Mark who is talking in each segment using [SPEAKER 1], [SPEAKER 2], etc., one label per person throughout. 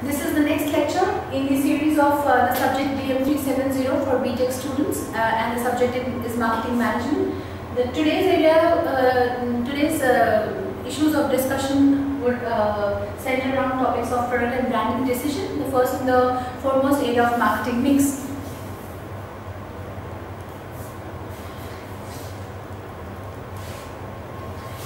[SPEAKER 1] This is the next lecture in the series of uh, the subject BM370 for BTech students uh, and the subject is marketing management. The, today's area, uh, today's uh, issues of discussion would uh, center around topics of product and branding decision. The first and the foremost area of marketing mix.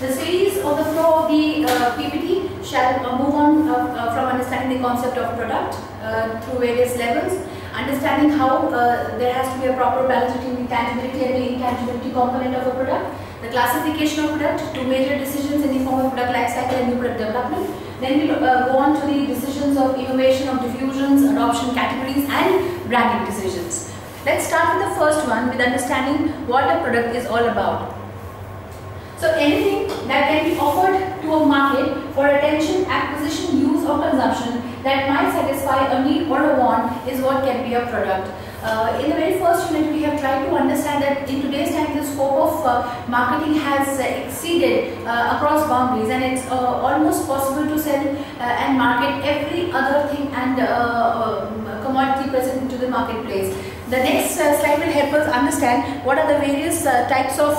[SPEAKER 1] The series or the flow of the uh, PPT shall uh, move on uh, uh, from understanding the concept of product uh, through various levels, understanding how uh, there has to be a proper balance between the tangibility and the intangibility component of a product, the classification of product, two major decisions in the form of product lifecycle and new product development. Then we'll go on to the decisions of innovation, of diffusions, adoption categories and branding decisions. Let's start with the first one with understanding what a product is all about. So anything that can be offered to a market for attention, acquisition, use or consumption that might satisfy a need or a want is what can be a product. Uh, in the very first unit, we have tried to understand that in today's time, the scope of uh, marketing has uh, exceeded uh, across boundaries and it's uh, almost possible to sell uh, and market every other thing and um, commodity present into the marketplace. The next slide will help us understand what are the various types of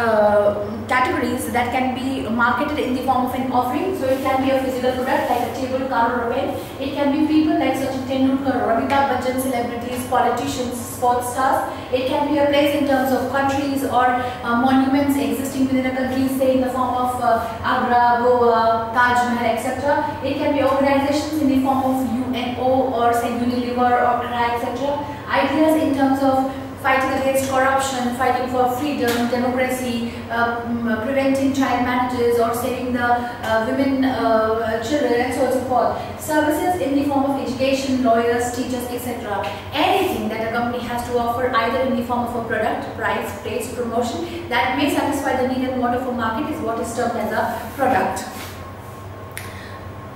[SPEAKER 1] uh, categories that can be marketed in the form of an offering. So it can be a physical product like a table, car or a pen. It can be people like Sachin Tendulkar or Amitabh Bachchan, celebrities, politicians, sports stars. It can be a place in terms of countries or uh, monuments existing within a country, say in the form of uh, Agra, Goa, Taj Mahal, etc. It can be organizations in the form of UNO or say Unilever or CRA, etc. Ideas in terms of fighting against corruption, fighting for freedom, democracy, uh, mm, preventing child marriages or saving the uh, women, uh, children and so on and so forth. Services in the form of education, lawyers, teachers, etc. Anything that a company has to offer either in the form of a product, price, place, promotion that may satisfy the need and want of a market is what is termed as a product.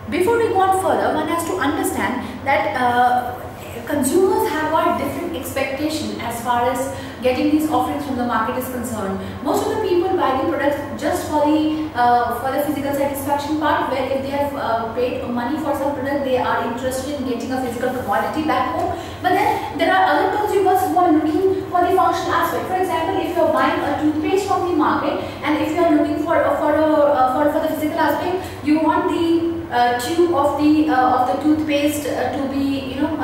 [SPEAKER 1] Before we go on further, one has to understand that uh, consumers have a different expectation as far as getting these offerings from the market is concerned. Most of the people buy the products just for the uh, for the physical satisfaction part where if they have uh, paid money for some product they are interested in getting a physical commodity back home. But then there are other consumers who are looking for the functional aspect. For example, if you are buying a toothpaste from the market and if you are looking for for a, uh, for, for the physical aspect, you want the tube of the uh, of the toothpaste uh, to be you know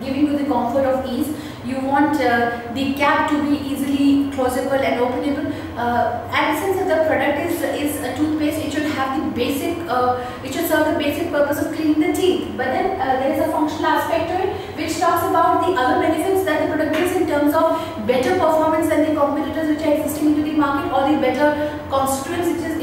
[SPEAKER 1] giving you the comfort of ease you want uh, the cap to be easily closable and openable. Uh, and since the product is, is a toothpaste, it should have the basic, uh, it should serve the basic purpose of cleaning the teeth. But then there is a functional aspect to it which talks about the other benefits that the product gives in terms of better performance than the competitors which are existing into the market or the better constituents it is,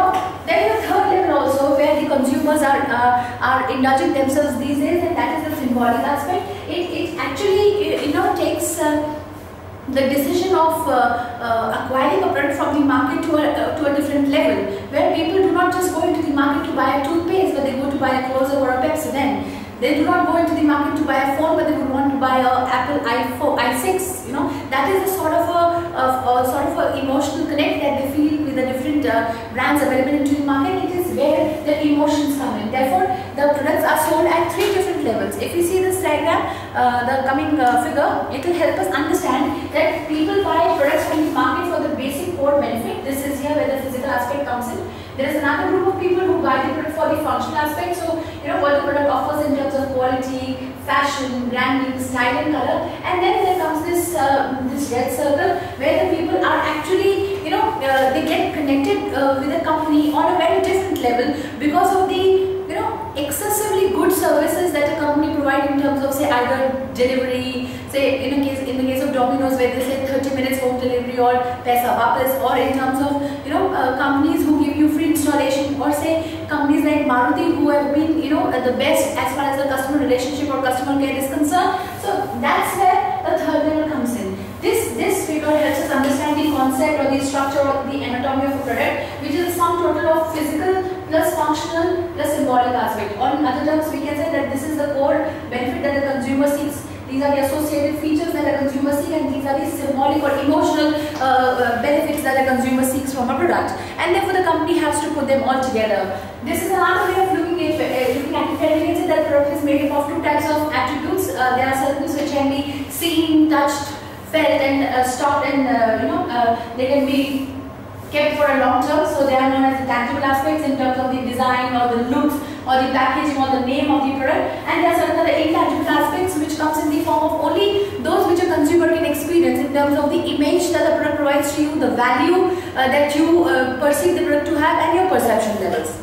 [SPEAKER 1] about. There is a third level also where the consumers are, uh, are indulging themselves these days and that is the symbolic aspect. It, it actually you know takes uh, the decision of uh, uh, acquiring a product from the market to a, uh, to a different level where people do not just go into the market to buy a toothpaste but they go to buy a Close-Up or a Pepsodent they do not go into the market to buy a phone, but they would want to buy a Apple iPhone, i6. You know, that is a sort of a, a, a sort of a emotional connect that they feel with the different uh, brands available into the market. It is where the emotions come in. Therefore, the products are sold at three different levels. If we see this diagram, uh, the coming uh, figure, it will help us understand that people buy products from the market for the basic core benefit. This is here where the physical aspect comes in. There is another group of people who buy the product for the functional aspect. So, you know, what the product offers in terms of quality, fashion, branding, style and color. And then there comes this, uh, this red circle where the people are actually, you know, uh, they get connected uh, with a company on a very different level because of the you know, excessively good services that a company provide in terms of say either delivery, say in a case in the case of Domino's where they say 30 minutes home delivery or paisa wapas or in terms of you know uh, companies who give you free installation or say companies like Maruti who have been you know the best as far as the customer relationship or customer care is concerned. So that's where the third level comes figure helps us understand the concept or the structure or the anatomy of a product which is sum total of physical plus functional plus symbolic aspect. Or in other terms, we can say that this is the core benefit that the consumer seeks. These are the associated features that a consumer seeks and these are the symbolic or emotional uh, uh, benefits that a consumer seeks from a product. And therefore the company has to put them all together. This is another way of looking at, uh, category, we can say that product is made up of two types of attributes. Uh, there are certain which can be seen, touched, felt and uh, stopped and uh, you know uh, they can be kept for a long term. So they are known as the tangible aspects in terms of the design or the looks or the packaging or the name of the product. And there are certain other intangible aspects which comes in the form of only those which a consumer can experience in terms of the image that the product provides to you, the value uh, that you uh, perceive the product to have and your perception levels.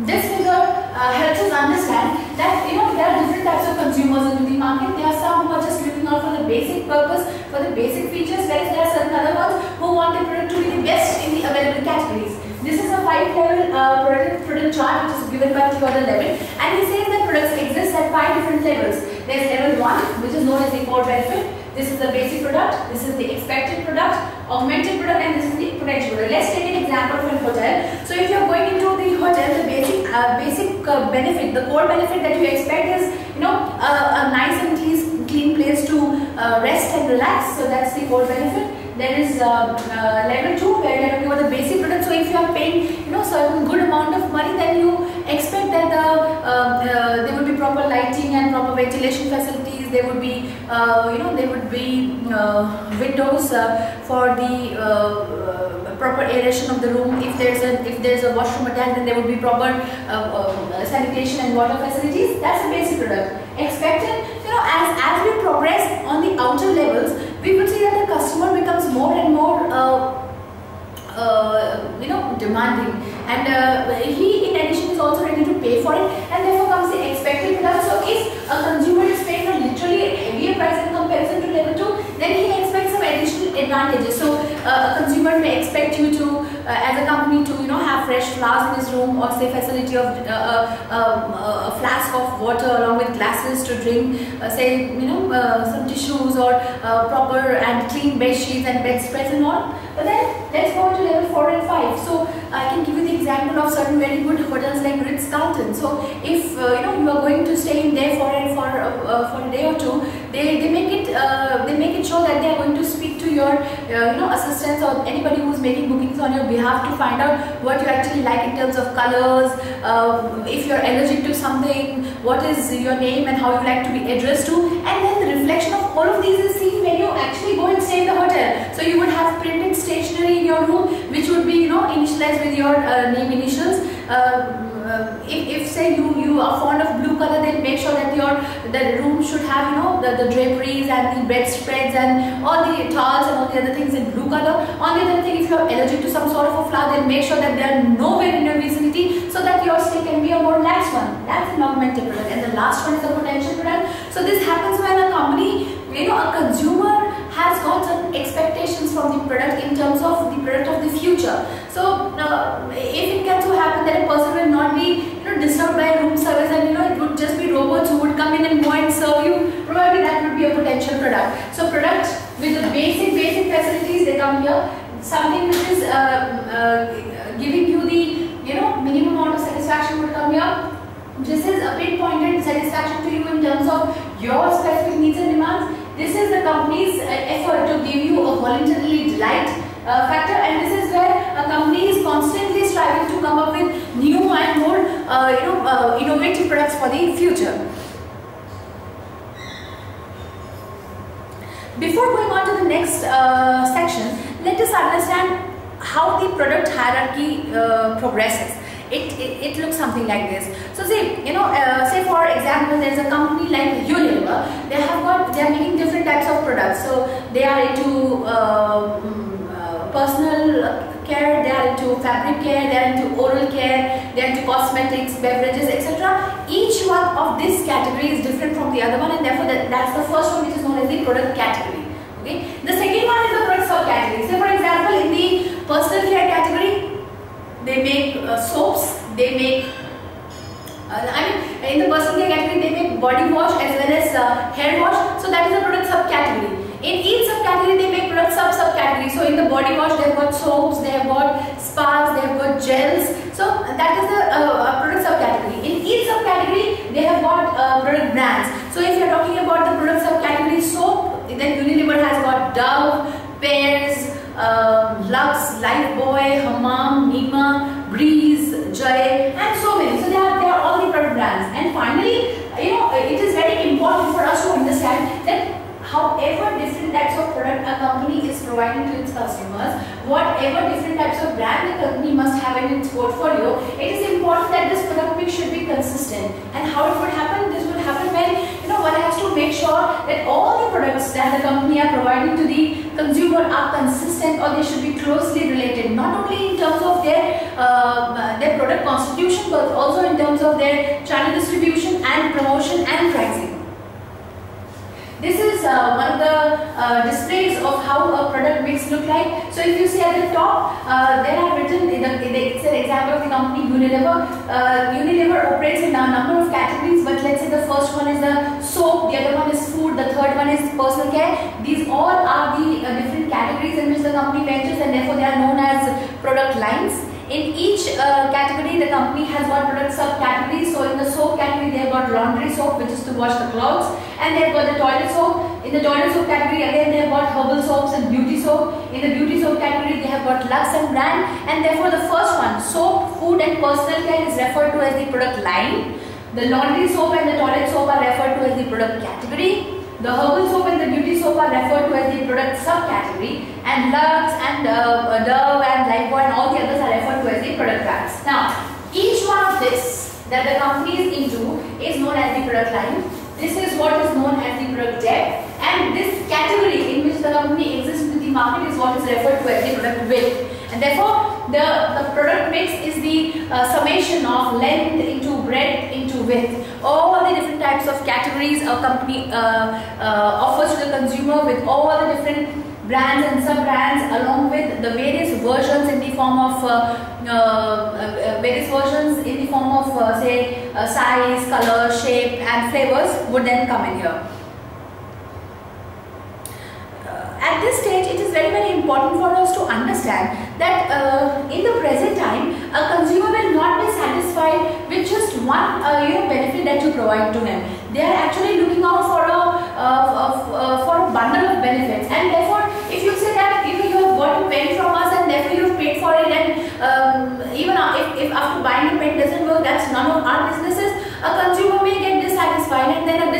[SPEAKER 1] This figure uh, helps us understand that you know there are different types of consumers in the market. There are some who are just looking out for the basic purpose, for the basic features, whereas there are certain other ones who want the product to be the best in the available categories. This is a five level uh, product, product chart which is given by Theodore Levitt and he says that products exist at five different levels. There is level 1 which is known as the core benefit. This is the basic product, this is the expected product, augmented product and this is the potential product. Let's take an example of from hotel. So if you are going into the hotel, the basic uh, basic uh, benefit, the core benefit that you expect is you know a nice and clean, clean place to uh, rest and relax. So that's the core benefit. There is uh, uh, level 2 where you are talking about the basic product. So if you are paying you know certain good amount of money then you expect that the, uh, there will be proper lighting and proper ventilation facilities there would be uh, you know there would be uh, windows uh, for the uh, proper aeration of the room. If there's a if there's a washroom attached then there would be proper sanitation and water facilities. That's a basic product. Expected you know as as we progress on the outer levels we would see that the customer becomes more and more uh, you know demanding. And uh, he in addition is also ready to pay for it and therefore comes the expected product. So if a consumer is paying a price in comparison to level 2 then he expects some additional advantages so uh, a consumer may expect you to uh, as a company to you know have fresh flowers in his room or say facility of uh, um, a flask of water along with glasses to drink say you know some tissues or proper and clean bed sheets and bedspreads and all but then let's go to level 4 and 5. So I can give you the example of certain very good hotels like Ritz-Carlton. So if uh, you know you are going to stay in there for for uh, for a day or two, they, they make it uh, they make it sure that they are going to speak to your uh, you know assistants or anybody who's making bookings on your behalf to find out what you actually like in terms of colors, uh, if you're allergic to something, what is your name and how you like to be addressed to, and then the reflection of all of these is seen when you actually go and stay in the hotel. So you would have printed stationery in your room which would be you know initialized with your uh, name initials. Uh, uh, if, if say you you are fond of blue color then make sure that your the room should have you know the, the draperies and the bedspreads and all the towels and all the other things in blue color. On the other thing if you are allergic to some sort of a flower then make sure that they are nowhere in your vicinity so that your stay can be a more relaxed one. That's an augmented product and the last one is the potential product. So this happens when a company you know a consumer has got certain expectations from the product in terms of the product of the future. So uh, if it can so happen that a person will not be you know disturbed by room service and you know it would just be robots who would come in and go and serve you, probably that would be a potential product. So product with the basic basic facilities they come here. Something which is uh, uh, giving you the you know minimum amount of satisfaction would come here. This is a pinpointed satisfaction to you in terms of your specific needs and demands this is the company's uh, effort to give you a voluntarily delight uh, factor and this is where a company is constantly striving to come up with new and more uh, you know uh, innovative products for the future. Before going on to the next uh, section, let us understand how the product hierarchy uh, progresses it, it, it, looks something like this. So say, you know, uh, say for example, there's a company like Unilever, they have got, they are making different types of products. So they are into mm, uh, personal care, they are into fabric care, they are into oral care, they are into cosmetics, beverages, etc. Each one of this category is different from the other one and therefore that, that's the first one which is known as the product category. Okay. The second one is the product subcategory. So for example, in the personal care category, they make uh, soaps, they make, uh, I mean in the personal care category they make body wash as well as uh, hair wash. So that is a product subcategory. In each subcategory they make product sub subcategory. So in the body wash they have got soaps, they have got spas, they have got gels. So that is a, a product subcategory. In each subcategory they have got uh, product brands. So if you are talking about the product subcategory soap, then Unilever has got Dove, Pears, um, Lux, Lifebuoy, Hamam, Nima, Breeze, Jay and so many. So they are, they are all the product brands. And finally, you know, it is very important for us to understand that a company is providing to its customers, whatever different types of brand the company must have in its portfolio, it is important that this product mix should be consistent. And how it would happen? This would happen when, you know, one has to make sure that all the products that the company are providing to the consumer are consistent or they should be closely related, not only in terms of their, uh, their product constitution, but also in terms of their channel distribution and promotion and pricing. This is uh, one of the uh, displays of how a product mix look like. So if you see at the top, uh, there are written, it's an example of the company Unilever. Uh, Unilever operates in a number of categories, but let's say the first one is the soap, the other one is food, the third one is personal care. These all are the uh, different categories in which the company ventures and therefore they are known as product lines. In each uh, category, the company has got product subcategories. So in the soap category, they have got laundry soap, which is to wash the clothes, and they have got the toilet soap. In the toilet soap category, again they have got herbal soaps and beauty soap. In the beauty soap category, they have got Lux and brand, and therefore the first one, soap, food, and personal care, is referred to as the product line. The laundry soap and the toilet soap are referred to as the product category. The herbal soap and the beauty soap are referred to as the product subcategory and Lux and uh, Dove and Lifebuoy and all the others are referred to as the product brands. Now, each one of this that the company is into is known as the product line. This is what is known as the product depth and this category in which the company exists in the market is what is referred to as the product width. And therefore, the, the product mix is the uh, summation of length into breadth into width. All the different types of categories a company uh, uh, offers to the consumer with all the different brands and sub-brands along with the various versions in the form of uh, uh, uh various versions in the form of uh, say uh, size, color, shape and flavors would then come in here. At this stage it is very very important for us to understand that uh, in the present time a consumer will not be satisfied with just one uh, you know benefit that you provide to him. They are actually looking out for a uh, for a bundle of benefits. And therefore if you say that you you have bought a pen from us and therefore you have paid for it and um, even if, if after buying a pen doesn't work that's none of our businesses a consumer may get dissatisfied and then a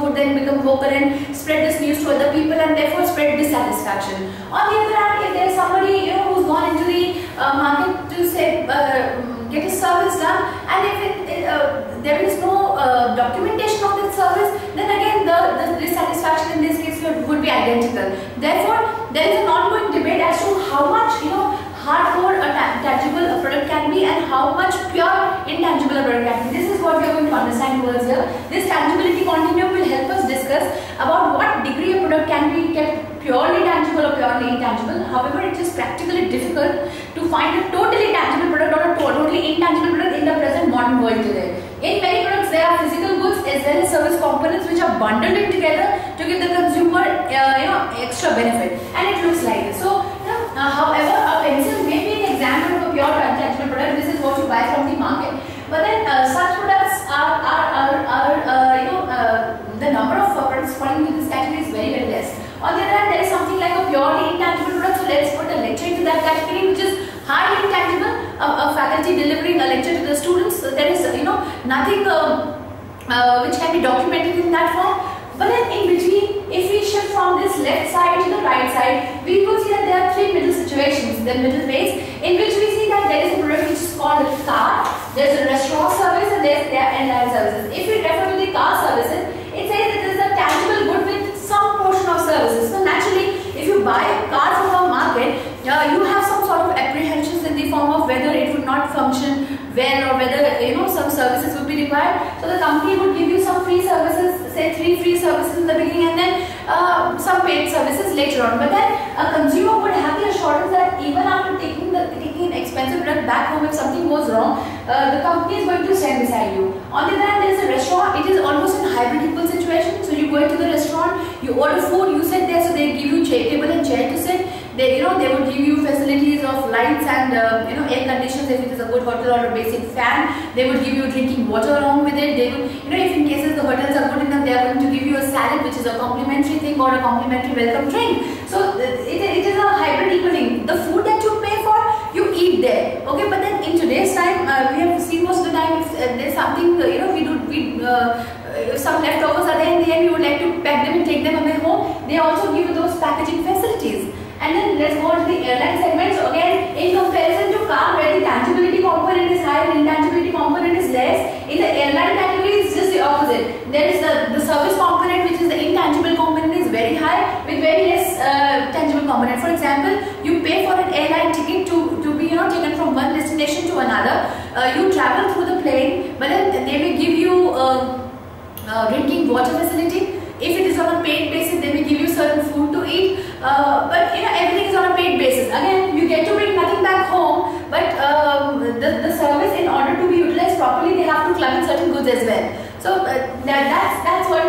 [SPEAKER 1] would then become vocal and spread this news to other people and therefore spread dissatisfaction. On the other hand, if there is somebody you know who's gone into the uh, market to say uh, get a service done and if it, uh, there is no uh, documentation of this service then again the, the dissatisfaction in this case would, would be identical. Therefore, there is an ongoing debate as to how much you know hardcore a tangible a product can be and how much pure intangible a product can be. This is what we are going to understand towards here. This tangibility continuum will help us discuss about what degree a product can be kept purely tangible or purely intangible. However, it is practically difficult to find a totally tangible product or a totally intangible product in the present modern world today. In many products, there are physical goods as well as service components which are bundled in together to give the consumer, uh, you know, extra benefit. And it looks like this. So, uh, however, a pencil may be an example of a pure tangible product. This is what you buy from the market. But then uh, such products are, are, are, are uh, you know, uh, the number of products falling into this category is very, very less. On the other hand, there is something like a purely intangible product. So let's put a lecture into that category, which is highly intangible. A, a faculty delivering a lecture to the students. So there is, you know, nothing um, uh, which can be documented in that form. But then in between, if we shift from this left side to the right side, we will see that there are three middle situations, the middle ways, in which we see that there is a product which is called a car, there is a restaurant service and there is there airline services. If we refer to the car services, it says that there's a tangible good with some portion of services. So naturally, if you buy a car from a market, uh, you have some sort of apprehensions in the form of whether it would not function well or whether you know some services would be required. So the company would give you some free services, say three free services in the beginning and then uh, some paid services later on. But then a consumer would have the assurance that even after taking the taking an expensive product back home if something goes wrong, uh, the company is going to stand beside you. On the other hand, there is a restaurant. It is almost in hybrid equal situation. So you go into the restaurant, you order food, you sit there, so they give you chair table and chair to sit they you know they would give you facilities of lights and uh, you know air conditions if it is a good hotel or a basic fan. They would give you drinking water along with it. They would you know if in cases the hotels are good enough they are going to give you a salad which is a complimentary thing or a complimentary welcome drink. So it, it is a hybrid equaling. The food that you pay for you eat there. Okay but then in today's time uh, we have seen most of the time if uh, there's something uh, you know we do we uh, if some leftovers are there in the end. We would like to pack them and take them away home. They also give you those packaging facilities. And then let's go to the airline segment. So again, in comparison to car where the tangibility component is higher, and intangibility component is less, in the airline category it's just the opposite. There is the, the service component which is the intangible component is very high with very less uh, tangible component. For example, you pay for an airline ticket to, to be you know taken from one destination to another. Uh, you travel through the plane, but then they may give you uh, uh, drinking water facility. If it is on a paid basis, they may give you certain food to eat. Uh, but you know everything is on a paid basis. Again, you get to bring nothing back home, but um, the, the service in order to be utilized properly, they have to club in certain goods as well. So uh, that, that's that's what,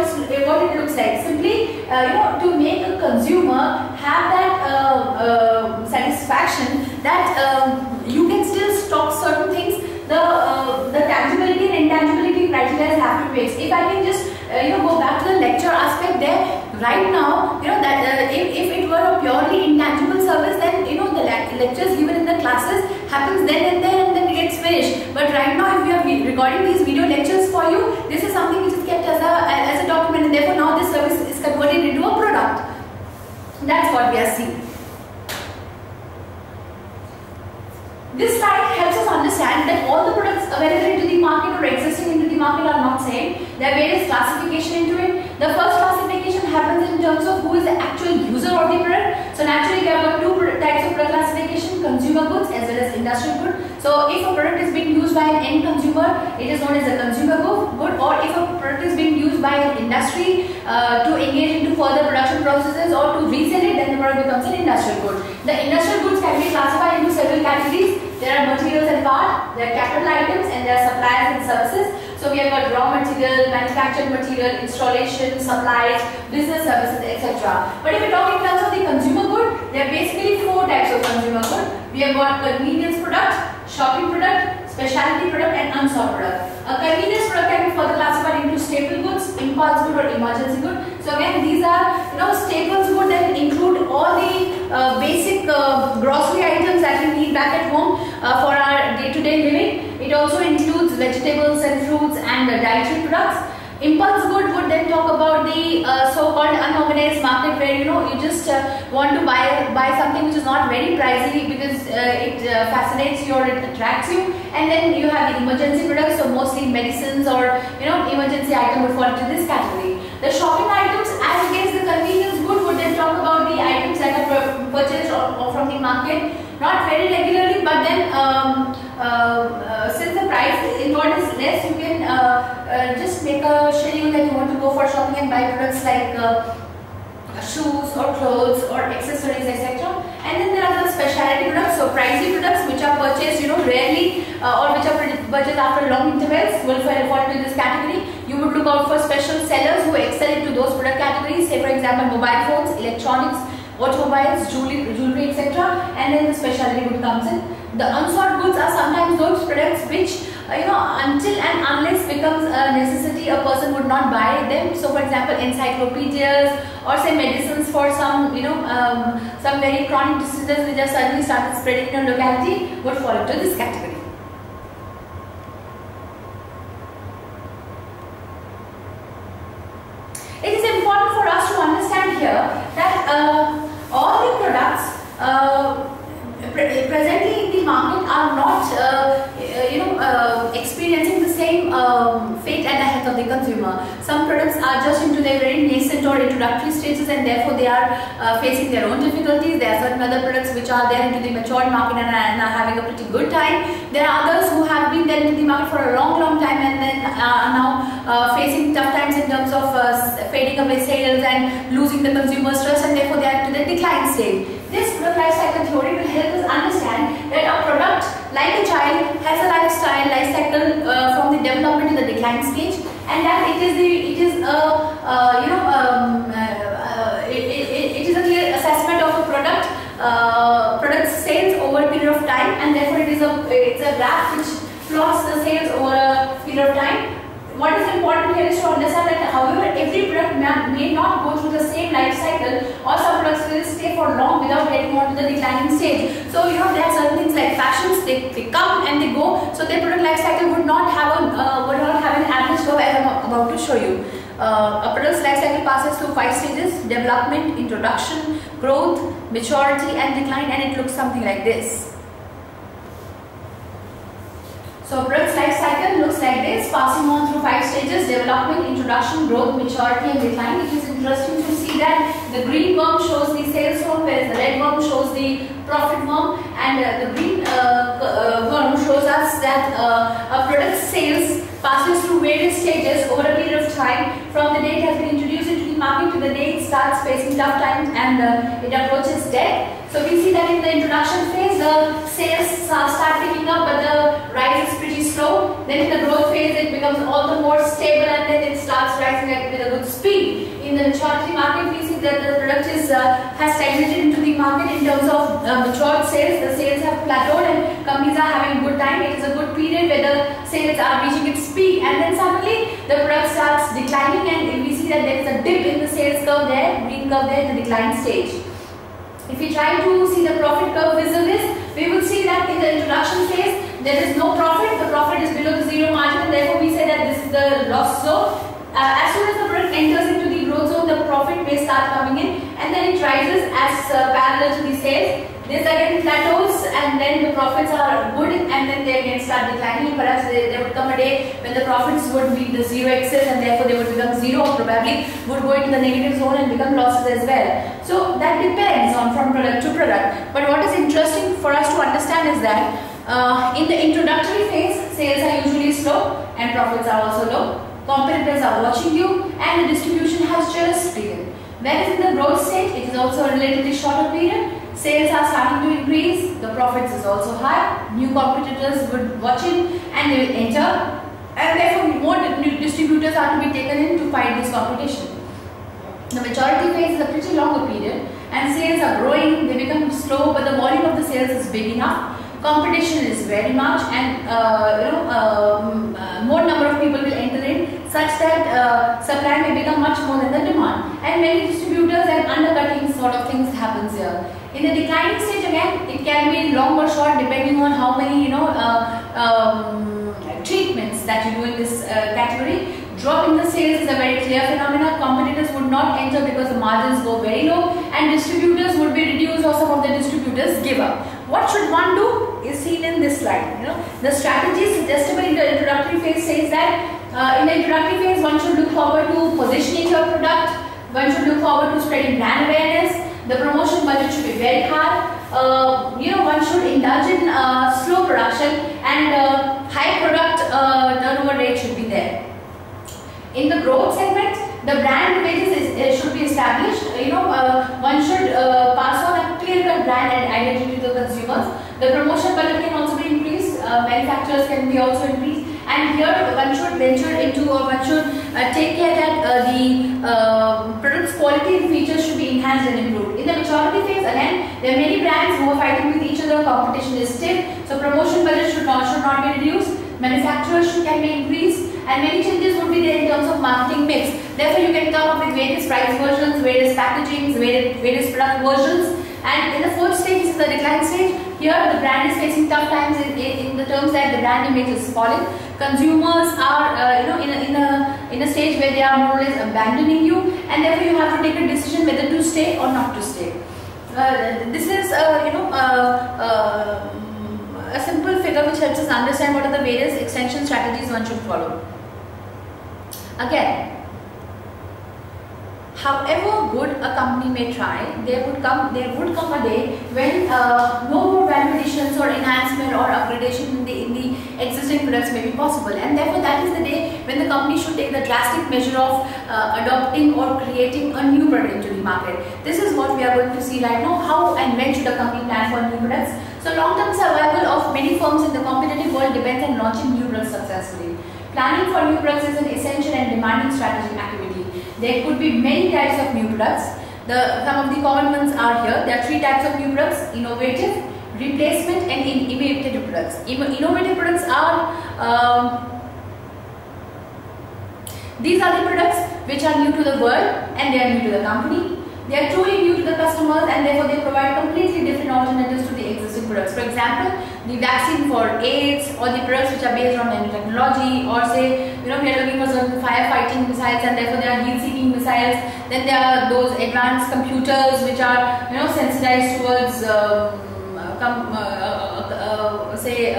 [SPEAKER 1] what it looks like. Simply, uh, you know, to make a consumer have that uh, satisfaction that um, you can still stock certain things. The uh, the tangibility and intangibility criteria have to be fixed. If I can just uh, you know go back to the lecture aspect there. Right now you know that uh, if, if it were a purely intangible service then you know the lectures given in the classes happens then and there and then it gets finished. But right now if we are recording these video lectures for you this is something which is kept as a as a document and therefore now this service is converted into a product. That's what we are seeing This slide helps us understand that all the products available into the market or existing into the market are not same. There are various classification into it. The first classification happens in terms of who is the actual user of the product. So naturally have got two types of product classification, consumer goods as well as industrial good. So if a product is being used by an end consumer, it is known as a consumer good or if a product is being used by an industry uh, to engage into further production processes or to resell it, then the product becomes an industrial good. The industrial goods can be classified into several categories. There are materials and part, there are capital items and there are suppliers and services. So we have got raw material, manufactured material, installation, supplies, business services, etc. But if we talk in terms of the consumer good, there are basically four types of consumer good. We have got convenience product, shopping product, specialty product and unsought product. A convenience product can be further classified into staple goods, impulse good or emergency good. So again these are you know staples would then include all the uh, basic uh, grocery items that we need back at home uh, for our day-to-day -day living. It also includes vegetables and fruits and dietary products. Impulse good would then talk about the uh, so-called unorganized market where you know you just uh, want to buy buy something which is not very pricey because uh, it fascinates you or it attracts you and then you have the emergency products so mostly medicines or you know emergency item would fall into this category. The shopping items as against the convenience good would then talk about the items that are purchased or, or from the market. Not very regularly but then um, uh, uh, since the price involved is less you can uh, just make a schedule that you want to go for shopping and buy products like shoes or clothes or accessories etc and then there are the specialty products so pricey products which are purchased you know rarely or which are purchased after long intervals will fall into this category you would look out for special sellers who excel into those product categories say for example mobile phones electronics automobiles, jewelry, jewelry etc. And then the specialty good comes in. The unsought goods are sometimes those products which uh, you know until and unless becomes a necessity a person would not buy them. So for example encyclopedias or say medicines for some you know um, some very chronic diseases which have suddenly started spreading in a locality would fall into this category. It is important for us to understand here that uh, all the products uh, pre presently in the market are not uh, you know uh, experiencing the same um, fate at the health of the consumer. Some products are just into their very nascent or introductory stages and therefore they are uh, facing their own difficulties. There are certain other products which are there into the matured market and, and are having a pretty good time. There are others who have been there into the market for a long long time and then are now uh, facing tough times in terms of uh, fading away sales and losing the consumer's trust and therefore they are to the decline stage. This product life cycle theory will help us understand that a product like a child has a lifestyle life cycle uh, from the development to the decline stage. And that it is the it is a uh, you know um, uh, it, it, it is a clear assessment of a product. Uh, product sales over a period of time and therefore it is a it's a graph which plots the sales over a period of time what is important here is to understand that however every product may not go through the same life cycle or some products will stay for long without getting on to the declining stage. So you know there are certain things like fashions, they, they come and they go. So their product life cycle would not have a uh, would not have an average curve as I'm about to show you. uh, a product's life cycle passes through five stages, development, introduction, growth, maturity and decline and it looks something like this. So product's life cycle looks like this, passing on through five stages, development, introduction, growth, maturity and decline. It is interesting to see that the green worm shows the sales worm, whereas the red worm shows the profit worm. And uh, the green uh, uh, worm shows us that uh, a product sales passes through various stages over a period of time. From the day it has been introduced the to the day it starts facing tough times and uh, it approaches death. So we see that in the introduction phase, the sales start picking up, but the rise is pretty slow. Then in the growth phase, it becomes all the more stable and then it starts rising with a good speed. In the maturity market, we see that the product is uh, has stagnated into the market in terms of uh, matured sales. The sales have plateaued and companies are having good time. It is a good period where the sales are reaching its peak and then suddenly the product starts declining and we see that there is a dip in the sales curve there, green curve there in the decline stage. If we try to see the profit curve vis-a-vis, we will see that in the introduction phase, there is no profit. The profit is below the zero margin and therefore we say that this is the loss zone. Uh, as soon as the product enters into the growth zone, the profit may start coming in and then it rises as uh, parallel to the sales. This again plateaus and then the profits are good and then they again start declining. Perhaps there would come a day when the profits would be the zero excess and therefore they would become zero or probably would go into the negative zone and become losses as well. So that depends on from product to product. But what is interesting for us to understand is that uh, in the introductory phase, sales are usually slow and profits are also low. Competitors are watching you and the distribution has just begun. Whereas in the growth stage, it is also a relatively shorter period Sales are starting to increase, the profits is also high, new competitors would watch it and they will enter and therefore more distributors are to be taken in to fight this competition. The maturity phase is a pretty longer period and sales are growing, they become slow but the volume of the sales is big enough. Competition is very much and uh, you know um, uh, more number of people will enter in such that uh, supply may become much more than the demand and many distributors and undercutting sort of things happens here. In the declining stage again, it can be long or short depending on how many you know uh, um, treatments that you do in this uh, category. Drop in the sales is a very clear phenomenon. Competitors would not enter because the margins go very low and distributors would be reduced or some of the distributors give up. What should one do is seen in this slide. You know, the strategy suggested in the introductory phase says that uh, in the introductory phase one should look forward to positioning your product, one should look forward to spreading brand awareness, the promotion budget should be very high. Uh, you know, one should indulge in uh, slow production and uh, high product uh, turnover rate should be there. In the growth segment, the brand images uh, should be established. You know, uh, one should pass on a clear-cut brand and identity to the consumers. The promotion budget can also be increased. manufacturers can be also increased and here one should venture into or one should uh, take care that uh, the uh, product's quality and features should be enhanced and improved. In the maturity phase again there are many brands who are fighting with each other, competition is stiff, so promotion budget should not, should not be reduced, manufacturers should, can be increased. And many changes would be there in terms of marketing mix. Therefore you can come up with various price versions, various packagings, various, various product versions and in the fourth stage is the decline stage. Here the brand is facing tough times in, in, in the terms that the brand image is falling consumers are uh, you know in a, in a in a stage where they are more or less abandoning you and therefore you have to take a decision whether to stay or not to stay uh, this is uh, you know uh, uh, a simple figure which helps us understand what are the various extension strategies one should follow again however good a company may try, there would come there would come a day when uh, no more value additions or enhancement or upgradation in the in the existing products may be possible, and therefore that is the day when the company should take the drastic measure of uh, adopting or creating a new product into the market. This is what we are going to see right now. How and when should a company plan for new products? So long-term survival of many firms in the competitive world depends on launching new products successfully. Planning for new products is an essential and demanding strategic activity. There could be many types of new products. The, some of the common ones are here. There are three types of new products, innovative, replacement and in innovative products. Innovative products are, um, these are the products which are new to the world and they are new to the company. They are truly new to the customers and therefore they provide completely different alternatives to the existing products. For example, the vaccine for AIDS or the products which are based on nanotechnology or say, you know, we are looking for certain firefighting missiles and therefore they are heat-seeking missiles. Then there are those advanced computers which are you know sensitized towards um, uh, uh, uh, say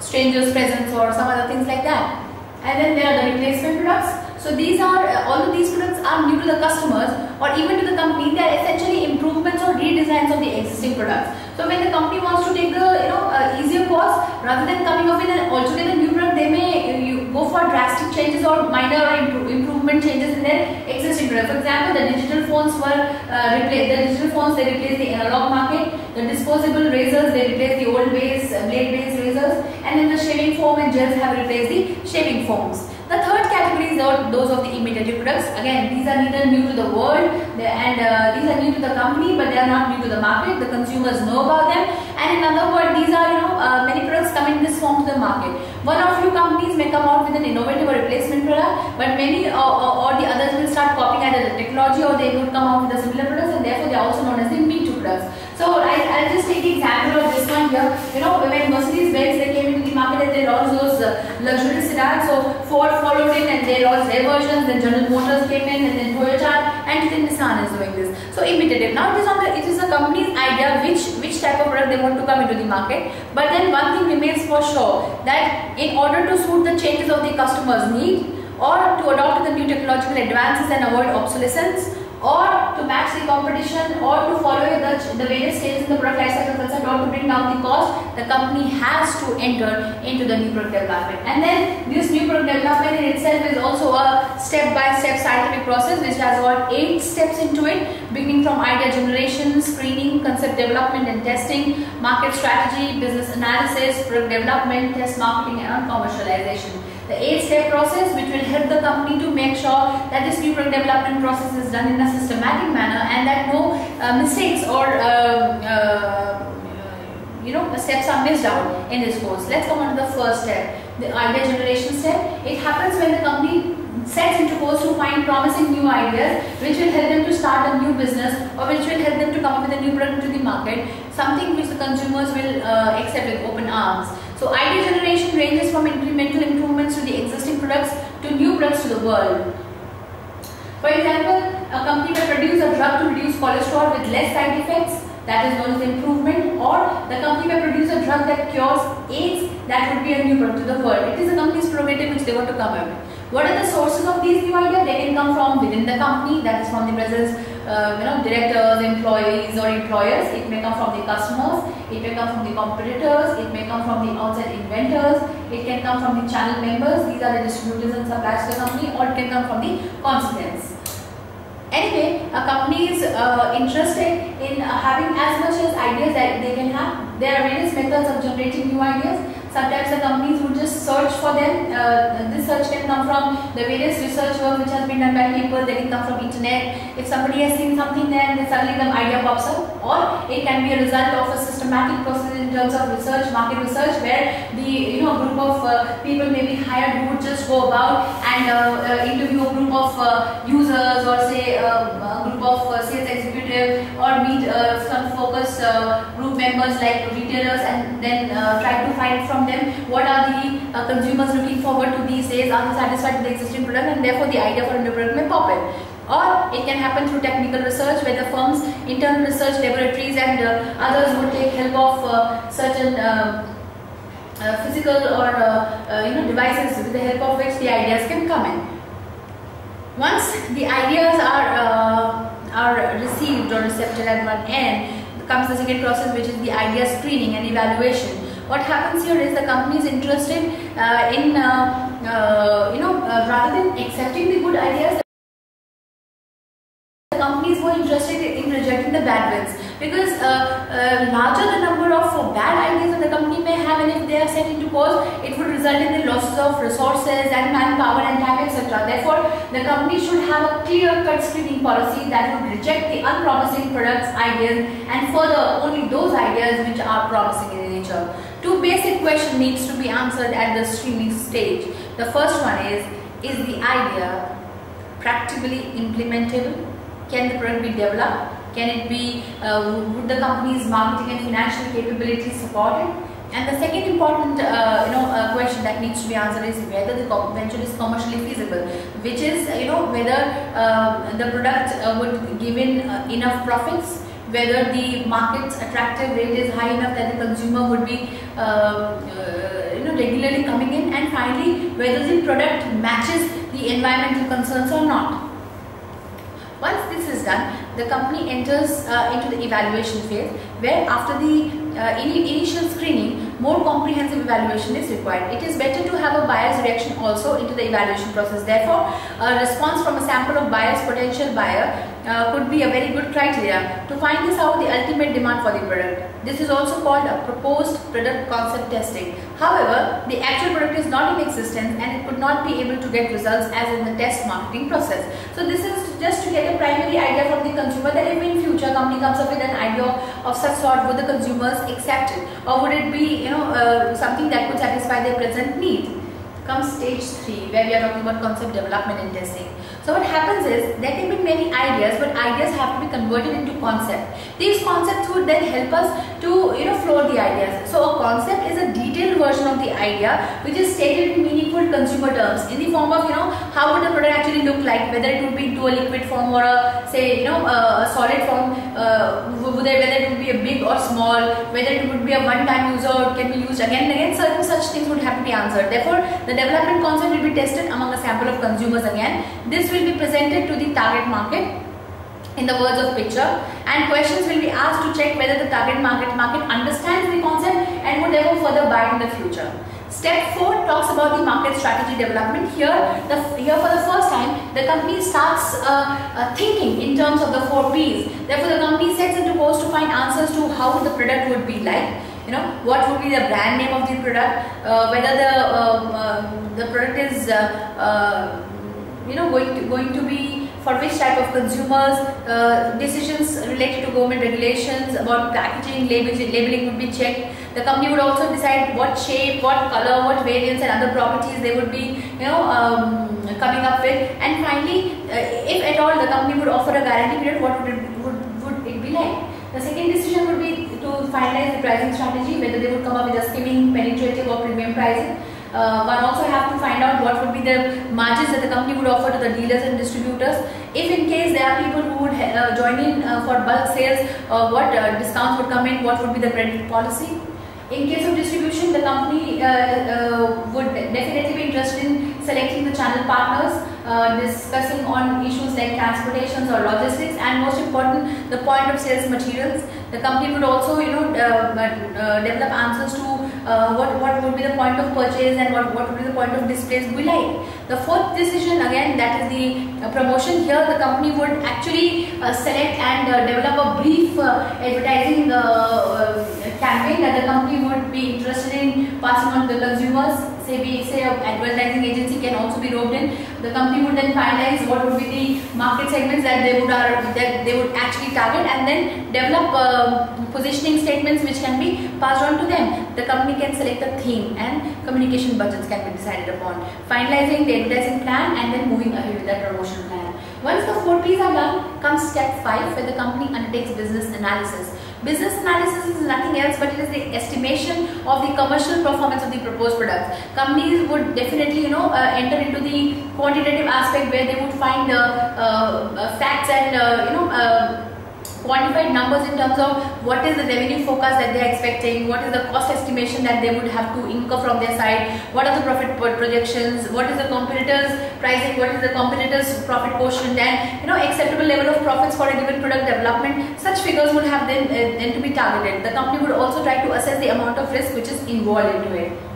[SPEAKER 1] strangers' presence or some other things like that. And then there are the replacement products so these are, uh, all of these products are new to the customers or even to the company, they are essentially improvements or redesigns of the existing products. So when the company wants to take the you know uh, easier course, rather than coming up with an altogether new product, they may uh, you go for drastic changes or minor or improvement changes in their existing product. For example, the digital phones were uh, replaced, the digital phones they replaced the analog market, the disposable razors they replaced the old base, uh, blade based razors and then the shaving foam and gels have replaced the shaving foams. The third category is those of the imitative products. Again, these are neither new to the world and uh, these are new to the company but they are not new to the market. The consumers know about them and in other words, these are you know uh, many products come in this form to the market. One or few companies may come out with an innovative or replacement product but many uh, or, or the others will start copying either the technology or they would come out with a similar products and therefore they are also known as the Me Too products. So I, will just take the example of this one here. You know when Mercedes-Benz market they launched those uh, luxury sedans. So Ford followed in and they launched their versions. Then General Motors came in and then Toyota and then Nissan is doing this. So imitative. Now it is on the it is a company's idea which which type of product they want to come into the market. But then one thing remains for sure that in order to suit the changes of the customer's need or to adopt the new technological advances and avoid obsolescence or to match the competition or to follow the, the various stages in the product lifecycle concern or to bring down the cost, the company has to enter into the new product development. And then this new product development in itself is also a step-by-step -step scientific process which has got eight steps into it, beginning from idea generation, screening, concept development and testing, market strategy, business analysis, product development, test marketing and commercialization the eight-step process which will help the company to make sure that this new product development process is done in a systematic manner and that no uh, mistakes or uh, uh, you know steps are missed out in this course. Let's come on to the first step, the idea generation step. It happens when the company sets into course to find promising new ideas which will help them to start a new business or which will help them to come up with a new product to the market, something which the consumers will uh, accept with open arms. So idea generation ranges from incremental improvements to the existing products to new products to the world. For example, a company may produce a drug to reduce cholesterol with less side effects that is known as improvement or the company may produce a drug that cures AIDS that would be a new product to the world. It is a company's prerogative which they want to come up with. What are the sources of these new ideas? They can come from within the company, that is from the presence, uh, you know, directors, employees or employers. It may come from the customers, it may come from the competitors, it may come from the outside inventors, it can come from the channel members, these are the distributors and suppliers to the company or it can come from the consultants. Anyway, a company is uh, interested in having as much as ideas that they can have. There are various methods of generating new ideas. Sometimes the companies would just search for them. Uh, this search can come from the various research work which has been done by people. They can come from internet. If somebody has seen something there, then suddenly the idea pops up. Or it can be a result of a systematic process in terms of research, market research, where the you know group of uh, people may be hired who would just go about and uh, uh, interview a group of uh, users or say of sales executive or meet some focus group members like retailers and then try to find from them what are the uh, consumers looking forward to these days, are they satisfied with the existing product and therefore the idea for a new product may pop in. Or it can happen through technical research where the firm's internal research laboratories and uh, others would take help of uh, certain uh, uh, physical or uh, you know devices with the help of which the ideas can come in. Once the ideas are are received or accepted at one end, comes the second process which is the idea screening and evaluation. What happens here is the company is interested uh, in, uh, uh, you know, uh, rather than accepting the good ideas, the company is more interested in rejecting the bad ones because uh, uh, larger the number of bad ideas that the company may have and if they are sent into course, it would result in the losses of resources and manpower and time etc. Therefore, the company should have a clear-cut screening policy that would reject the unpromising products, ideas and further only those ideas which are promising in nature. Two basic questions needs to be answered at the screening stage. The first one is, is the idea practically implementable? Can the product be developed? Can it be, uh, would the company's marketing and financial capabilities support it? and the second important uh, you know uh, question that needs to be answered is whether the venture is commercially feasible, which is you know whether um, the product uh, would give in uh, enough profits, whether the market's attractive rate is high enough that the consumer would be um, uh, you know regularly coming in, and finally whether the product matches the environmental concerns or not. Once this is done, the company enters uh, into the evaluation phase where after the uh, in initial screening, more comprehensive evaluation is required. It is better to have a buyer's reaction also into the evaluation process. Therefore, a response from a sample of buyers, potential buyer uh, could be a very good criteria to find this out the ultimate demand for the product. This is also called a proposed product concept testing. However, the actual product is not in existence and it could not be able to get results as in the test marketing process. So this is just to get a primary idea from the consumer that if in future company comes up with an idea of such sort would the consumers accept it or would it be you know uh, something that could satisfy their present need comes stage 3 where we are talking about concept development and testing so what happens is there can be many ideas but ideas have to be converted into concept. These concepts would then help us to you know float the ideas. So a concept is a detailed version of the idea which is stated in meaningful consumer terms in the form of you know how would the product actually look like whether it would be into a liquid form or a say you know a, solid form uh, whether it would be a big or small whether it would be a one time use or it can be used again and again certain such things would have to be answered. Therefore the development concept will be tested among a sample of consumers again. This will be presented to the target market in the words of picture and questions will be asked to check whether the target market market understands the concept and would ever further buy in the future. Step 4 talks about the market strategy development. Here, the, here for the first time, the company starts uh, uh, thinking in terms of the 4 P's. Therefore, the company sets into course to find answers to how the product would be like. You know, what would be the brand name of the product, uh, whether the, um, uh, the product is uh, uh, you know going to going to be for which type of consumers uh, decisions related to government regulations about packaging labeling, labeling would be checked. The company would also decide what shape what color what variants and other properties they would be you know um, coming up with. And finally uh, if at all the company would offer a guarantee period what would it, would, would it be like? The second decision would be to finalize the pricing strategy whether they would come up with a skimming penetrative or premium pricing uh, one also have to find out what would be the margins that the company would offer to the dealers and distributors. If in case there are people who would uh, join in uh, for bulk sales, uh, what uh, discounts would come in, what would be the credit policy. In case of distribution, the company uh, would definitely be interested in selecting the channel partners, discussing on issues like transportations or logistics and most important, the point of sales materials. The company would also, you know, develop answers to uh, what, what would be the point of purchase and what, what would be the point of displays we like. The fourth decision again that is the uh, promotion here the company would actually uh, select and uh, develop a brief uh, advertising campaign that the company would be interested in passing on to the consumers. Say we say a advertising agency can also be roped in. The company would then finalize what would be the market segments that they would are that they would actually target and then develop uh, positioning statements which can be passed on to them. The company can select a theme and communication budgets can be decided upon. Finalizing the advertising plan and then moving ahead with that promotion plan. Once the four P's are done comes step 5 where the company undertakes business analysis Business analysis is nothing else but it is the estimation of the commercial performance of the proposed products. Companies would definitely, you know, uh, enter into the quantitative aspect where they would find uh, uh, facts and, uh, you know, uh, quantified numbers in terms of what is the revenue forecast that they are expecting, what is the cost estimation that they would have to incur from their side, what are the profit projections, what is the competitors pricing, what is the competitors profit quotient and you know acceptable level of profits for a given product development. Such figures would have then, uh, then to be targeted. The company would also try to assess the amount of risk which is involved into it.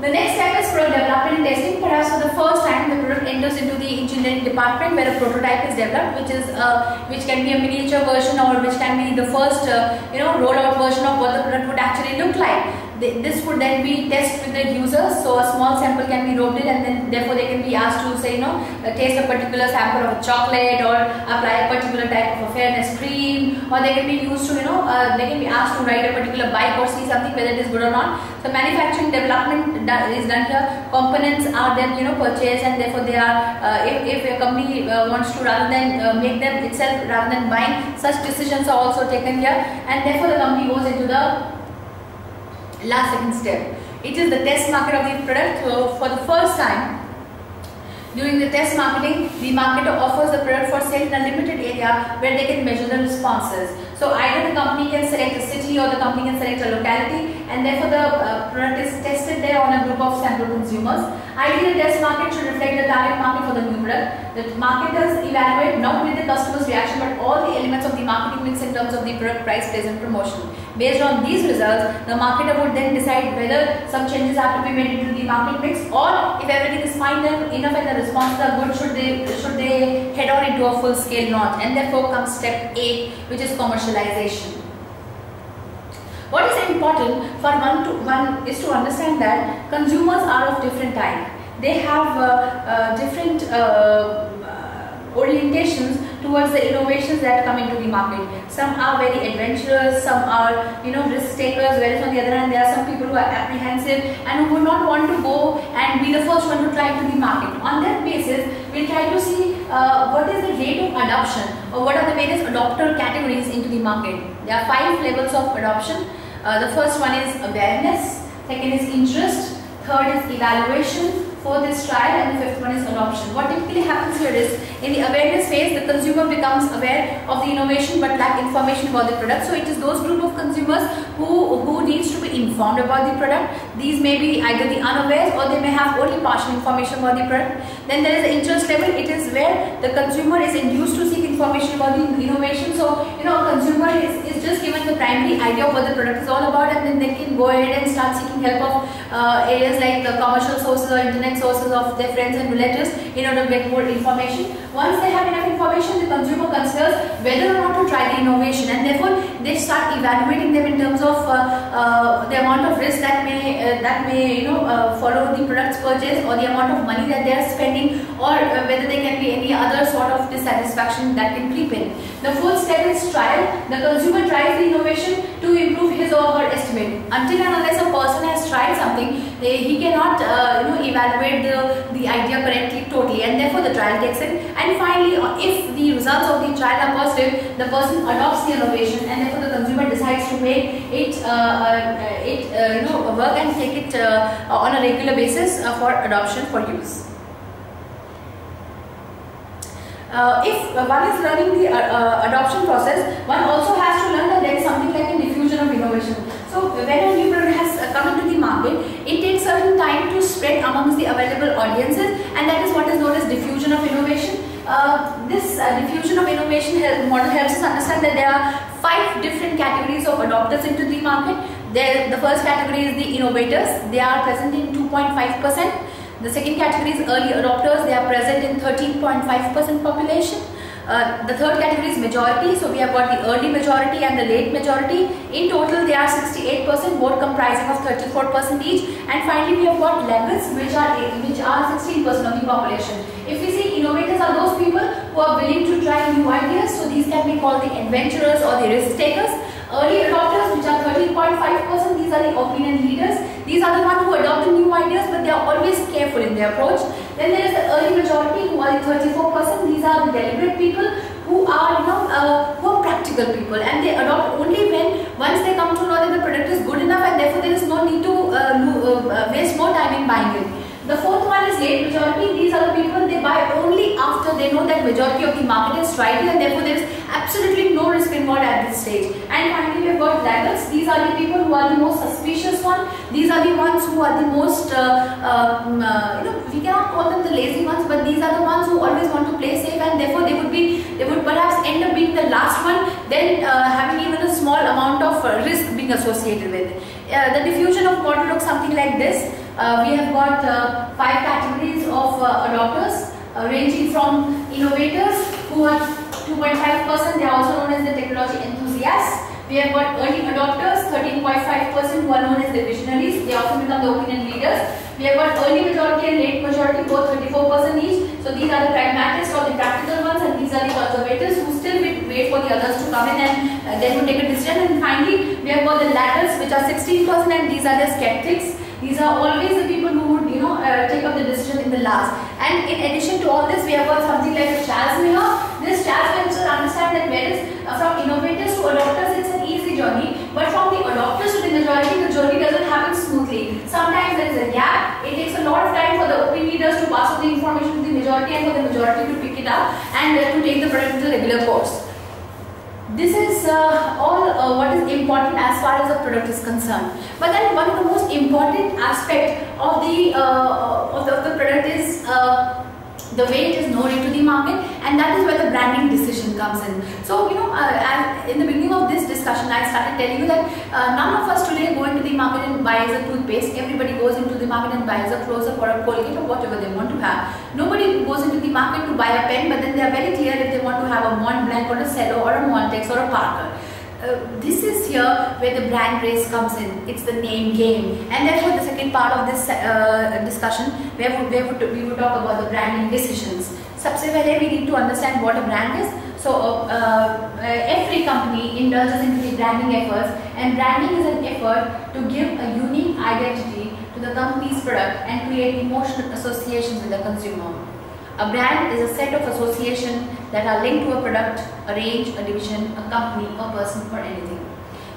[SPEAKER 1] The next step is product development and testing. Perhaps for the first time, the product enters into the engineering department where a prototype is developed, which is uh, which can be a miniature version or which can be the first uh, you know rollout version of what the product would actually look like this would then be tested with the users. So a small sample can be roped in and then therefore they can be asked to say, you know, uh, taste a particular sample of a chocolate or apply a particular type of a fairness cream or they can be used to, you know, uh, they can be asked to ride a particular bike or see something whether it is good or not. So manufacturing development is done here. Components are then, you know, purchased and therefore they are, uh, if, if a company uh, wants to rather than uh, make them itself rather than buying, such decisions are also taken here and therefore the company goes into the Last second step. It is the test market of the product. So for the first time, during the test marketing, the marketer offers the product for sale in a limited area where they can measure the responses. So either the company can select a city or the company can select a locality and therefore the uh, product is tested there on a group of sample consumers. Ideally, the test market should reflect the target market for the new product. The marketers evaluate not only the customer's reaction but all the elements of the marketing mix in terms of the product price, and promotion. Based on these results, the marketer would then decide whether some changes have to be made into the market mix or if everything is fine enough and the responses are good, should they should they head on into a full scale launch. And therefore comes step 8 which is commercialization. What is important for one to one is to understand that consumers are of different type. They have uh, uh, different uh, orientations towards the innovations that come into the market. Some are very adventurous, some are you know risk takers, whereas on the other hand there are some people who are apprehensive and who would not want to go and be the first one to try into the market. On that basis, we'll try to see uh, what is the rate of adoption or what are the various adopter categories into the market. There are five levels of adoption. Uh, the first one is awareness, second is interest, third is evaluation, fourth is trial and the fifth one is adoption. What typically happens here is in the awareness phase the consumer becomes aware of the innovation but lack information about the product. So it is those group of consumers who, who needs to be informed about the product. These may be either the unawares or they may have only partial information about the product. Then there is the interest level. It is where the consumer is induced to seek information about the innovation. So you know consumer is, is just given the primary idea of what the product is all about and then they can go ahead and start seeking help of uh, areas like the commercial sources or internet sources of their friends and relatives in order to get more information. Once they have enough information, the consumer considers whether or not to try the innovation and therefore they start evaluating them in terms of uh, uh, the amount of risk that may uh, that may you know follow the product's purchase or the amount of money that they are spending or uh, whether there can be any other sort of dissatisfaction that can creep in. The fourth step is trial. The consumer tries the innovation to improve his or her estimate. Until and unless a person has tried something, he cannot you know evaluate the, the idea correctly totally and therefore the trial takes it and finally uh, if the results of the trial are positive the person adopts the innovation and therefore the consumer decides to make it uh, uh, it uh, you know work and take it uh, on a regular basis uh, for adoption for use. Uh, if one is learning the uh, adoption process, one also has to learn that there is something like a diffusion of innovation. So when a new product has come into the market, it takes certain time to spread amongst the available audiences and that is what is known as diffusion of innovation. Uh, this uh, diffusion of innovation model helps us understand that there are five different categories of adopters into the market. There, the first category is the innovators. They are present in 2.5%. The second category is early adopters. They are present in 13.5% population. Uh, the third category is majority. So we have got the early majority and the late majority. In total, they are 68%, both comprising of 34% each. And finally, we have got laggards, which are which are 16% of the population. If we see innovators are those people who are willing to try new ideas. So these can be called the adventurers or the risk takers. Early adopters, which are 13.5%, these are the opinion leaders. These are the ones who adopt the new ideas, but they are always careful in their approach. Then there is the early majority, who are the 34%. These are the deliberate people who are, you know, uh, who are practical people, and they adopt only when once they come to know that the product is good enough, and therefore there is no need to uh, uh, waste more time in buying it. The fourth one is late majority. These are the people they buy only after they know that majority of the market is tried and therefore there is absolutely no risk involved at this stage. And finally we have got laggards. These are the people who are the most suspicious one. These are the ones who are the most, uh, um, uh, you know, we cannot call them the lazy ones but these are the ones who always want to play safe and therefore they would be, they would perhaps end up being the last one then uh, having even a small amount of uh, risk being associated with. Uh, the diffusion of model looks something like this. Uh, we have got uh, five categories of uh, adopters uh, ranging from innovators who are 2.5%, they are also known as the technology enthusiasts. We have got early adopters, 13.5% who are known as the visionaries. They often become the opinion leaders. We have got early majority and late majority, both 34% each. So these are the pragmatists or the practical ones and these are the conservators who still wait for the others to come in and uh, then to take a decision. And finally, we have got the laggards which are 16% and these are the skeptics. These are always the people who would, you know, uh, take up the decision in the last. And in addition to all this, we have got something like a chasm model. This chasm helps us understand that whereas uh, from innovators to adopters, it's an easy journey But from the adopters to the majority, the journey doesn't happen smoothly. Sometimes there is a gap. It takes a lot of time for the opinion leaders to pass on the information to the majority and for the majority to pick it up and uh, to take the product into the regular course. This is uh, all uh, what is important as far as the product is concerned. But then one of the most important aspect of the, uh, of the, of the product is uh, the way it is known into the market and that is where the branding decision comes in. So, you know, uh, in the beginning of this discussion, I started telling you that uh, none of us today go into the market and buys a toothpaste. Everybody goes into the market and buys a Close-Up or a Colgate or whatever they want to have. Nobody goes into the market to buy a pen, but then they are very clear if they want to have a Mont Blanc or a Cello or a Montex or a Parker Uh, this is here where the brand race comes in. It's the name game. And therefore the second part of this uh, discussion where, we, where we would talk about the branding decisions. सबसे पहले we need to understand what a brand is. So uh, uh, every company indulges into the branding efforts and branding is an effort to give a unique identity to the company's product and create emotional associations with the consumer. A brand is a set of association that are linked to a product, a range, a division, a company, a person or anything.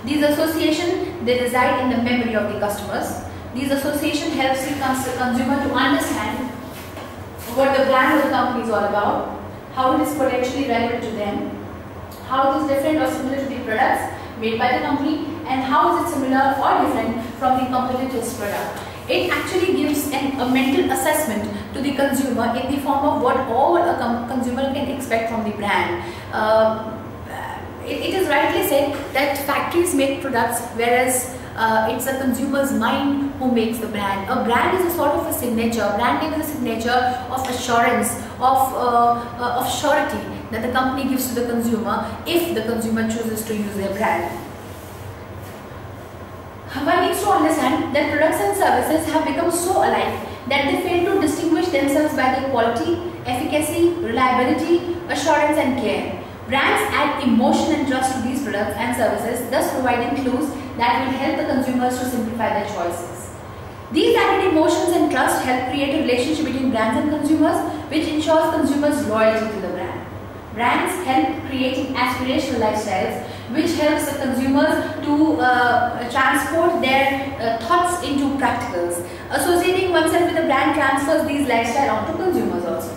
[SPEAKER 1] These associations, they reside in the memory of the customers. These association helps the consumer to understand what the brand of the company is all about, how it is potentially relevant to them, how it is different or similar to the products made by the company, and how is it similar or different from the competitor's product. It actually gives an, a mental assessment to the consumer in the form of what all a consumer can expect from the brand. Uh, it, it is rightly said that factories make products whereas uh, it's a consumer's mind who makes the brand. A brand is a sort of a signature. Brand name is a signature of assurance, of, uh, uh, of surety that the company gives to the consumer if the consumer chooses to use their brand. One needs to understand that products and services have become so alike that they fail to distinguish themselves by their quality, efficacy, reliability, assurance and care. Brands add emotion and trust to these products and services, thus providing clues that will help the consumers to simplify their choices. These added emotions and trust help create a relationship between brands and consumers, which ensures consumers' loyalty to the brand. Brands help creating aspirational lifestyles which helps the consumers to uh, transport their uh, thoughts into practicals. Associating oneself with a brand transfers these lifestyle onto consumers also.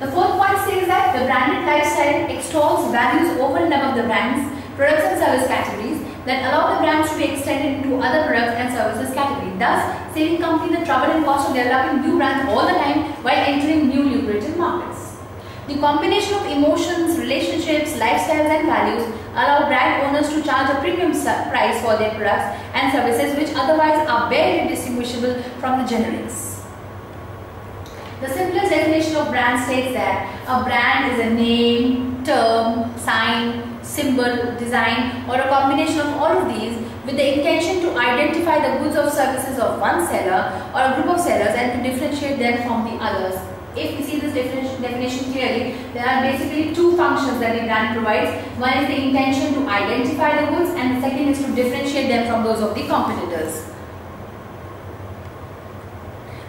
[SPEAKER 1] The fourth point says that the branded lifestyle extols values over and above the brand's products and service categories that allow the brands to be extended into other products and services category, thus saving company the trouble and cost of developing new brands all the time while entering new lucrative markets. The combination of emotions, relationships, lifestyles and values allow brand owners to charge a premium price for their products and services which otherwise are barely distinguishable from the generics. The simplest definition of brand states that a brand is a name, term, sign, symbol, design or a combination of all of these with the intention to identify the goods or services of one seller or a group of sellers and to differentiate them from the others if we see this definition clearly, there are basically two functions that the brand provides. One is the intention to identify the goods and the second is to differentiate them from those of the competitors.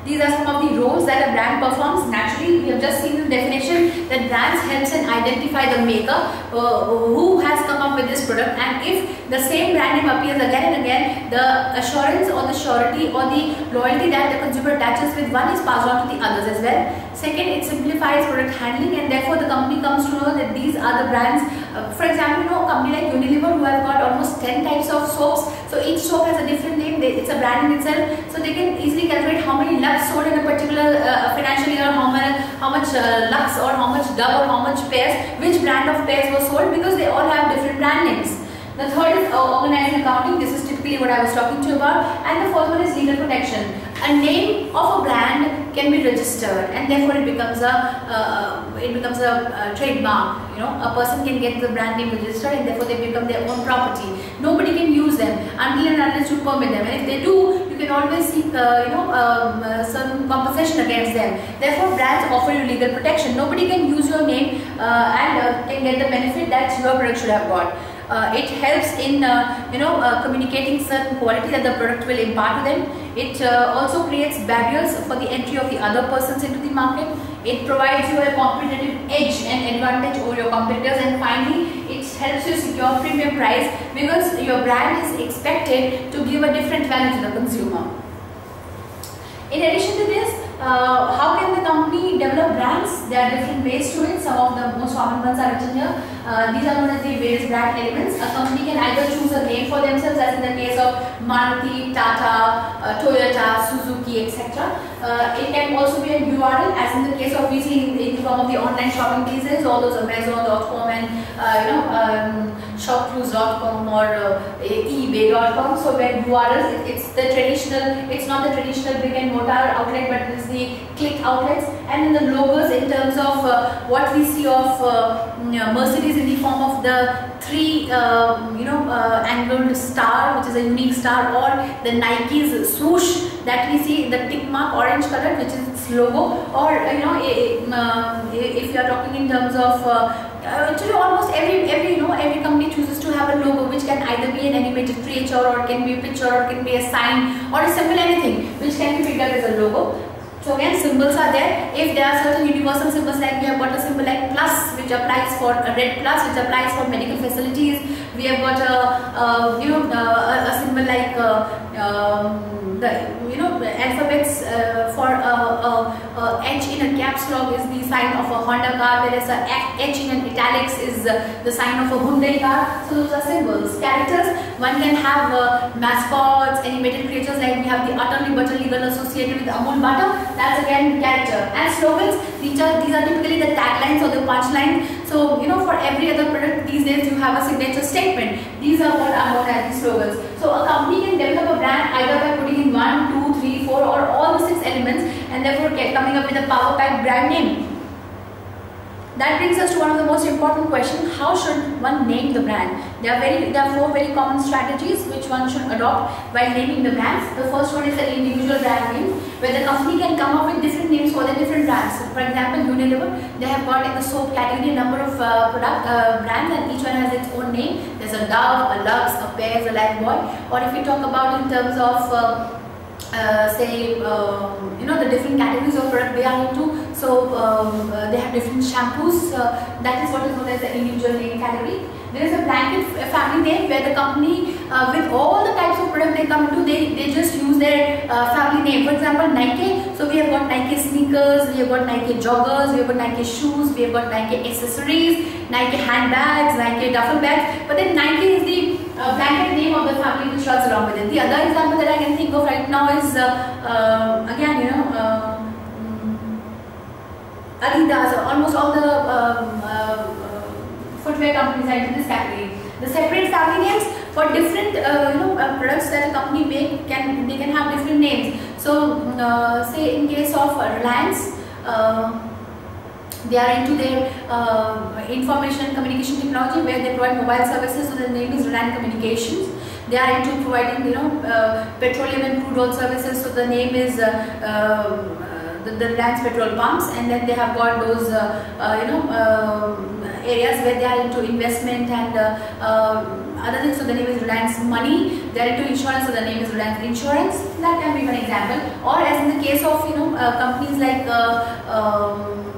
[SPEAKER 1] These are some of the roles that a brand performs. Naturally, we have just seen the definition that brands helps and identify the maker uh, who has come up with this product and if the same brand name appears again and again, the assurance or the surety or the loyalty that the consumer attaches with one is passed on to the others as well. Second, it simplifies product handling and therefore the company comes to know that these are the brands. Uh, for example, you know, a company like Unilever who have got almost 10 types of soaps. So each soap has a different name. They, it's a brand in itself. So they can easily calculate how many Lux sold in a particular uh, financial year, how, many, how much uh, Lux or how much Dove or how much Pears, which brand of Pears was sold because they all have different brand names. The third is uh, organized accounting. This is typically what I was talking to you about. And the fourth one is legal protection. A name of a brand can be registered and therefore it becomes a uh, it becomes a, a, trademark. You know, a person can get the brand name registered and therefore they become their own property. Nobody can use them until and unless you permit them. And if they do, you can always seek uh, you know um, uh, some compensation against them. Therefore, brands offer you legal protection. Nobody can use your name uh, and uh, can get the benefit that your product should have got. Uh, it helps in uh, you know uh, communicating certain quality that the product will impart to them. It uh, also creates barriers for the entry of the other persons into the market. It provides you a competitive edge and advantage over your competitors and finally it helps you secure premium price because your brand is expected to give a different value to the consumer. In addition to this, uh, how can the company develop brands? There are different ways to it. Some of the most common ones are written here. Uh, these are known as the various brand elements. A company can either choose a name for themselves as in the case of Maruti, Tata, uh, Toyota, Suzuki, etc. Uh, it can also be a URL as in the case of we see in, the form of the online shopping days, all those Amazon.com and uh, you know um, shopclues.com or uh, ebay.com. So where URLs, it, it's the traditional, it's not the traditional brick and mortar outlet but it's the click outlets and the logos in terms of uh, what we see of uh, Mercedes in the form of the three uh, you know uh, angled star which is a unique star or the Nike's swoosh that we see in the tick mark orange color which is its logo or you know uh, if you are talking in terms of uh, actually almost every every you know every company chooses to have a logo which can either be an animated creature or can be a picture or can be a sign or a symbol anything which can be picked up as a logo so again symbols are there. If there are certain universal symbols like we have got a symbol like plus which applies for a red plus which applies for medical facilities. We have got a, a you know a, a symbol like uh, um, the you know alphabets uh, for a, a, a H in a caps lock is the sign of a Honda car whereas a H in an italics is uh, the sign of a Hyundai car. So those are symbols. Characters one can have uh, mascots, animated creatures like we have the utterly butterly girl associated with Amul butter that's again character. And slogans, these are, these are typically the taglines or the punchline. So, you know, for every other product these days you have a signature statement. These are what are known as the slogans. So, a company can develop a brand either by putting in one, two, three, four or all the six elements and therefore coming up with a power pack brand name. That brings us to one of the most important questions, how should one name the brand? There are, very, there are four very common strategies which one should adopt while naming the brands. The first one is the individual brand name, where the company can come up with different names for the different brands. For example, Unilever, they have got in the soap category a number of uh, product uh, brands and each one has its own name. There's a Dove, a Lux, a Pears, a Lifebuoy. Or if we talk about in terms of uh, uh, say um, you know the different categories of product they are into so um, uh, they have different shampoos. Uh, that is what is known as the individual name category there is a blanket family name where the company uh, with all the types of product they come into they, they just use their uh, family name. For example Nike. So we have got Nike sneakers we have got Nike joggers we have got Nike shoes we have got Nike accessories Nike handbags Nike duffel bags. But then Nike is the uh, blanket name of the family which runs along with it. The other example that I can think of right now is uh, again you know Adidas. Almost all the um, uh, footwear companies are into this category. The separate family names for different uh, you know products that a company make can they can have different names. So say in case of Reliance. They are into their uh, information communication technology where they provide mobile services. So the name is Reliance Communications. They are into providing you know uh, petroleum and crude oil services. So the name is uh, um, the, the petrol pumps, and then they have got those uh, uh, you know um, areas where they are into investment and uh, other things. So the name is Reliance Money. They are into insurance. So the name is Reliance Insurance. That can be one example. Or as in the case of you know companies like. Um,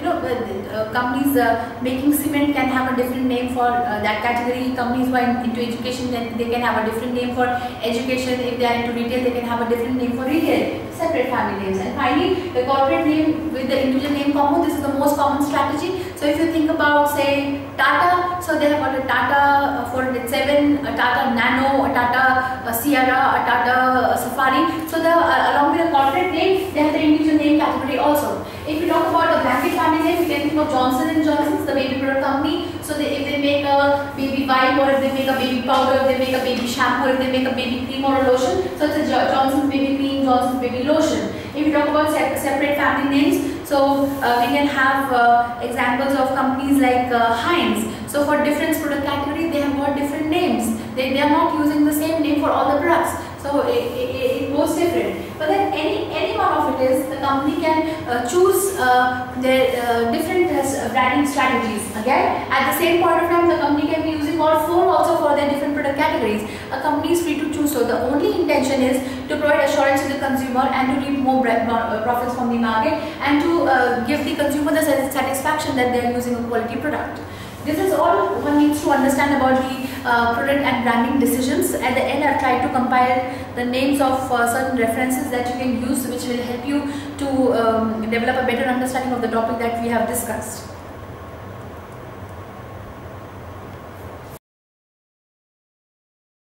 [SPEAKER 1] you know, uh, companies uh, making cement can have a different name for uh, that category. Companies who are into education, then they can have a different name for education. If they are into retail, they can have a different name for retail. Separate family names. And finally, the corporate name with the individual name combo. This is the most common strategy. So if you think about, say, Tata, so they have got a Tata 407, a Tata Nano, a Tata a Sierra, a Tata Safari. So the along with the corporate name, they have the individual name category also. If you talk about a blanket family name, you can think of Johnson and Johnson's, the baby product company. So they, if they make a baby wipe or if they make a baby powder, if they make a baby shampoo, if they make a baby cream or a lotion, so it's a Johnson's baby cream, Johnson's baby lotion. If you talk about se separate family names, so uh, we can have uh, examples of companies like uh, Heinz. So for different product category, they have got different names. They, they are not using the same name for all the products. So it, it, it goes different. But then any, any one of it is the company can uh, choose uh, their uh, different uh, branding strategies. Again, at the same point of time, the company can be using all four also for their different product categories. A company is free to choose. So the only intention is to provide assurance to the consumer and to reap more uh, profits from the market and to uh, give the consumer the satisfaction that they are using a quality product. This is all one needs to understand about the uh, product and branding decisions. At the end, I've tried to compile the names of uh, certain references that you can use which will help you to um, develop a better understanding of the topic that we have discussed.